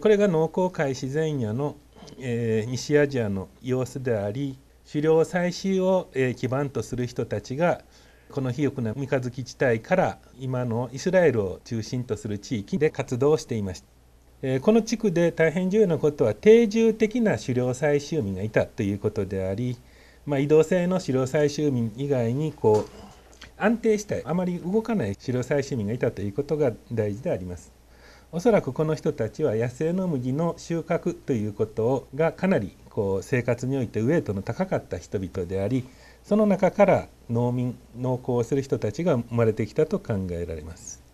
これが農耕開始前夜のえ西アジアの様子であり狩猟採集をえ基盤とする人たちがこの肥沃な三日月地帯から今のイスラエルを中心とする地域で活動していました。この地区で大変重要なことは定住的な狩猟採集民がいたということであり、まあ、移動性の狩猟採集民以外にこう安定したあまり動かない狩猟採集民がいたということが大事であります。おそらくこの人たちは野生の麦の収穫ということがかなりこう生活においてウエイトの高かった人々でありその中から農民農耕をする人たちが生まれてきたと考えられます。